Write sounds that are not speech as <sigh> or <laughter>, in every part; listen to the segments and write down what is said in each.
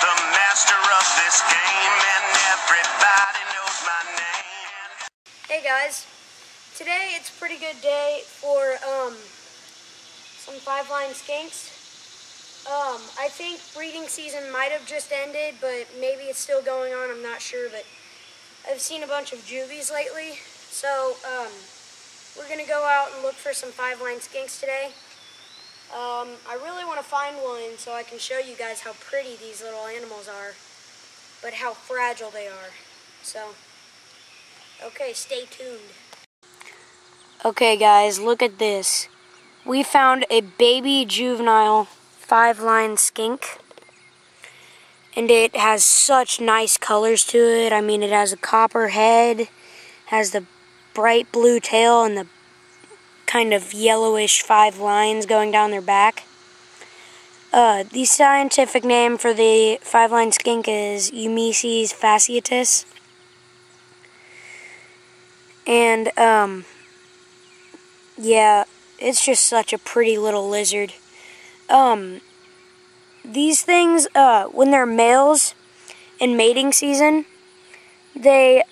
master of this game, and everybody knows my name. Hey guys, today it's a pretty good day for um, some five line skinks. Um, I think breeding season might have just ended, but maybe it's still going on. I'm not sure, but I've seen a bunch of juvies lately, so um, we're gonna go out and look for some five line skinks today. Um, I really want to find one so I can show you guys how pretty these little animals are, but how fragile they are. So, okay, stay tuned. Okay, guys, look at this. We found a baby juvenile five line skink. And it has such nice colors to it. I mean, it has a copper head, has the bright blue tail, and the kind of yellowish five lines going down their back. Uh, the scientific name for the five-line skink is Eumeces fasciatus. And, um, yeah, it's just such a pretty little lizard. Um, these things, uh, when they're males in mating season, they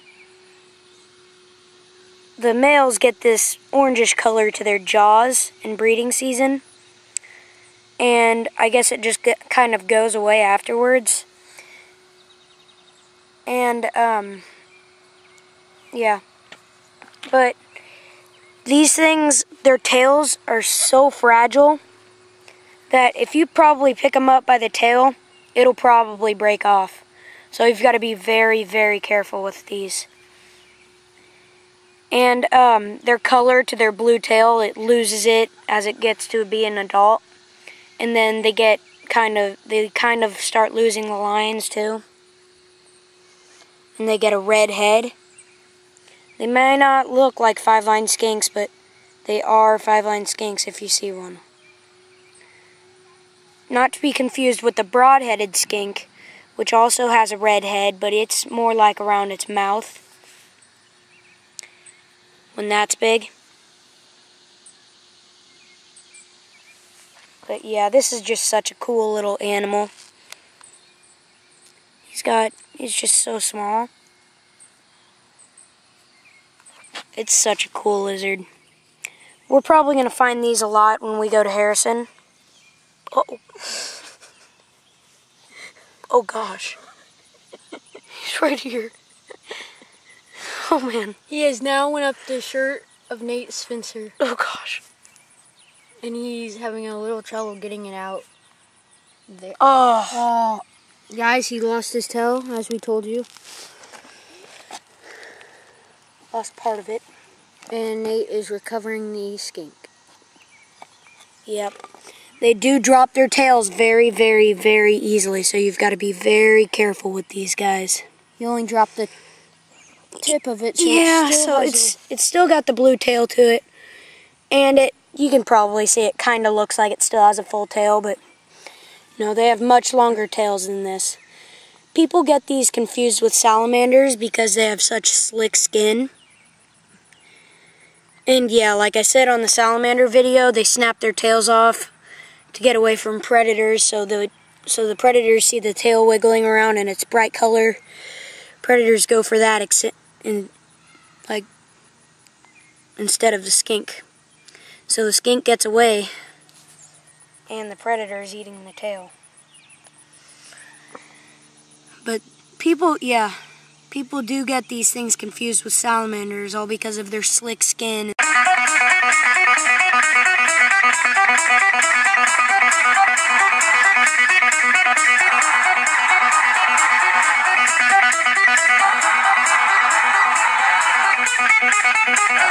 the males get this orangish color to their jaws in breeding season. And I guess it just get, kind of goes away afterwards. And, um, yeah. But these things, their tails are so fragile that if you probably pick them up by the tail, it'll probably break off. So you've got to be very, very careful with these and um, their color to their blue tail, it loses it as it gets to be an adult. And then they get kind of, they kind of start losing the lines too. And they get a red head. They may not look like five-line skinks, but they are five-line skinks if you see one. Not to be confused with the broad-headed skink, which also has a red head, but it's more like around its mouth when that's big. But yeah, this is just such a cool little animal. He's got, he's just so small. It's such a cool lizard. We're probably going to find these a lot when we go to Harrison. Oh. <laughs> Oh gosh. <laughs> He's right here. <laughs> Oh man. He has now went up the shirt of Nate Spencer. Oh gosh. And he's having a little trouble getting it out. There. Oh. oh. Guys, he lost his tail, as we told you. Lost part of it. And Nate is recovering the skink. Yep. They do drop their tails very, very, very easily, so you've got to be very careful with these guys. He only dropped the tip of it. So yeah, it so it's a... it's still got the blue tail to it, and it you can probably see it kind of looks like it still has a full tail, but no, they have much longer tails than this. People get these confused with salamanders because they have such slick skin. And yeah, like I said on the salamander video, they snap their tails off to get away from predators so the so the predators see the tail wiggling around and its bright color. Predators go for that in like instead of the skink. So the skink gets away and the predator is eating the tail. But people, yeah, people do get these things confused with salamanders all because of their slick skin. <laughs> Thank you.